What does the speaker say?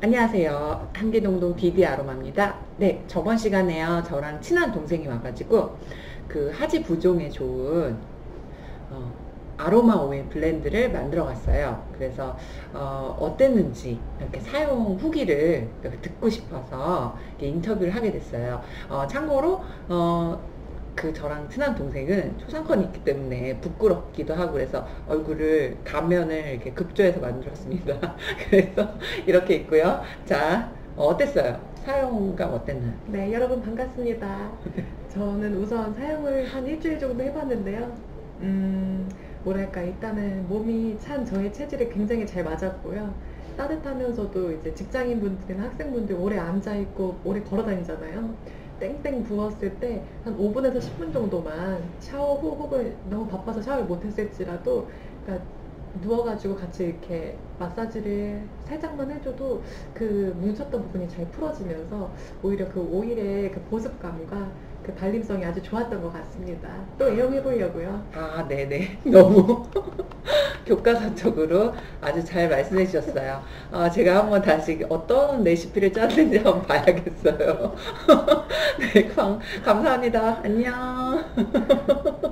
안녕하세요. 한계동동 디디 아로마입니다. 네, 저번 시간에요. 저랑 친한 동생이 와가지고 그 하지 부종에 좋은 어, 아로마 오일 블렌드를 만들어 갔어요. 그래서 어, 땠는지 이렇게 사용 후기를 듣고 싶어서 인터뷰를 하게 됐어요. 어, 참고로 어, 그 저랑 친한 동생은 초상권이 있기 때문에 부끄럽기도 하고 그래서 얼굴을 가면을 이렇게 급조해서 만들었습니다. 그래서 이렇게 있고요. 자, 어, 어땠어요? 사용감 어땠나요? 네, 여러분 반갑습니다. 저는 우선 사용을 한 일주일 정도 해봤는데요. 음, 뭐랄까, 일단은 몸이 찬 저의 체질에 굉장히 잘 맞았고요. 따뜻하면서도 이제 직장인분들이나 학생분들 오래 앉아있고 오래 걸어 다니잖아요. 땡땡 부었을 때 한 5분에서 10분 정도만 샤워 후 혹은 너무 바빠서 샤워를 못했을지라도 그러니까 누워가지고 같이 이렇게 마사지를 살짝만 해줘도 그 뭉쳤던 부분이 잘 풀어지면서 오히려 그 오일의 그 보습감과 그 발림성이 아주 좋았던 것 같습니다. 또 애용해 보려고요. 아, 네네. 너무 교과서적으로 아주 잘 말씀해 주셨어요. 어, 제가 한번 다시 어떤 레시피를 짰는지 한번 봐야겠어요. 네, 감, 감사합니다. 안녕.